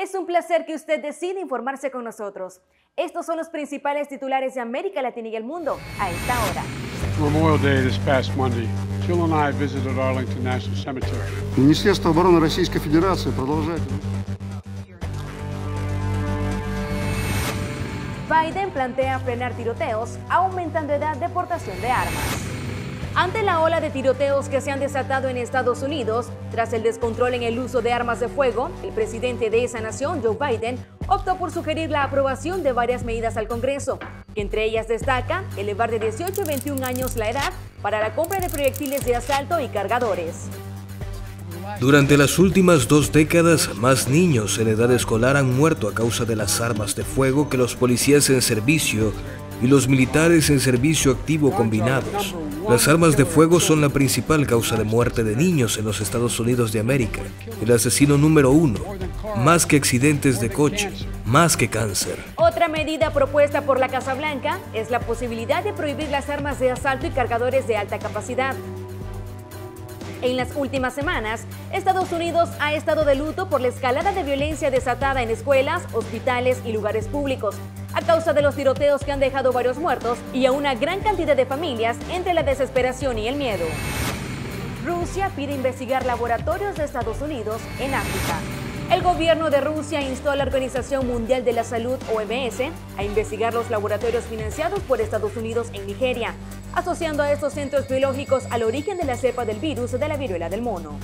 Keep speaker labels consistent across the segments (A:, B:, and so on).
A: Es un placer que usted decida informarse con nosotros. Estos son los principales titulares de América Latina y el mundo a esta hora.
B: Memorial Day this past Monday, Jill and I visited Arlington National Cemetery.
C: Министерство обороны Российской Федерации продолжает...
A: Biden plantea frenar tiroteos, aumentando edad de portación de armas. Ante la ola de tiroteos que se han desatado en Estados Unidos, tras el descontrol en el uso de armas de fuego, el presidente de esa nación, Joe Biden, optó por sugerir la aprobación de varias medidas al Congreso, entre ellas destaca elevar de 18 a 21 años la edad para la compra de proyectiles de asalto y cargadores.
D: Durante las últimas dos décadas, más niños en edad escolar han muerto a causa de las armas de fuego que los policías en servicio y los militares en servicio activo combinados. Las armas de fuego son la principal causa de muerte de niños en los Estados Unidos de América, el asesino número uno, más que accidentes de coche, más que cáncer.
A: Otra medida propuesta por la Casa Blanca es la posibilidad de prohibir las armas de asalto y cargadores de alta capacidad. En las últimas semanas, Estados Unidos ha estado de luto por la escalada de violencia desatada en escuelas, hospitales y lugares públicos, a causa de los tiroteos que han dejado varios muertos y a una gran cantidad de familias entre la desesperación y el miedo. Rusia pide investigar laboratorios de Estados Unidos en África. El gobierno de Rusia instó a la Organización Mundial de la Salud, OMS, a investigar los laboratorios financiados por Estados Unidos en Nigeria, asociando a estos centros biológicos al origen de la cepa del virus de la viruela del mono.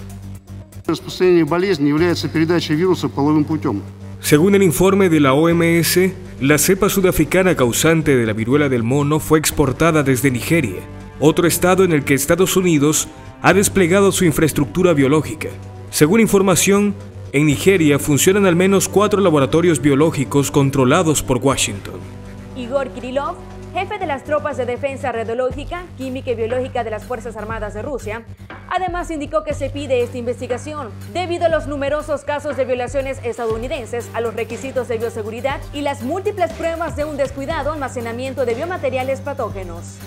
D: Según el informe de la OMS, la cepa sudafricana causante de la viruela del mono fue exportada desde Nigeria, otro estado en el que Estados Unidos ha desplegado su infraestructura biológica. Según información, en Nigeria funcionan al menos cuatro laboratorios biológicos controlados por Washington.
A: Igor Kirillov, jefe de las tropas de defensa radiológica, química y biológica de las Fuerzas Armadas de Rusia, además indicó que se pide esta investigación debido a los numerosos casos de violaciones estadounidenses a los requisitos de bioseguridad y las múltiples pruebas de un descuidado almacenamiento de biomateriales patógenos.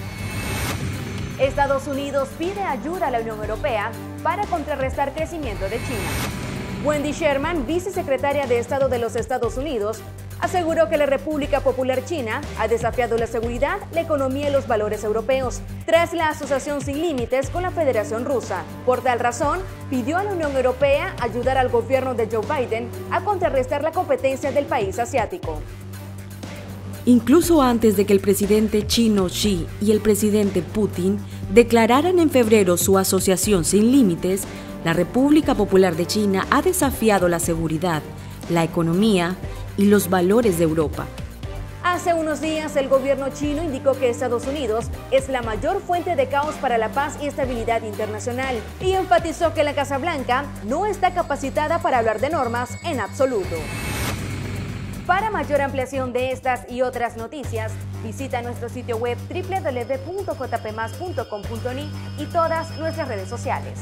A: Estados Unidos pide ayuda a la Unión Europea para contrarrestar crecimiento de China. Wendy Sherman, vicesecretaria de Estado de los Estados Unidos, aseguró que la República Popular China ha desafiado la seguridad, la economía y los valores europeos, tras la asociación sin límites con la Federación Rusa. Por tal razón, pidió a la Unión Europea ayudar al gobierno de Joe Biden a contrarrestar la competencia del país asiático.
E: Incluso antes de que el presidente chino Xi y el presidente Putin declararan en febrero su asociación sin límites, la República Popular de China ha desafiado la seguridad, la economía y los valores de Europa.
A: Hace unos días el gobierno chino indicó que Estados Unidos es la mayor fuente de caos para la paz y estabilidad internacional y enfatizó que la Casa Blanca no está capacitada para hablar de normas en absoluto. Para mayor ampliación de estas y otras noticias, visita nuestro sitio web www.jpmas.com.ni y todas nuestras redes sociales.